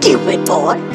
stupid boy.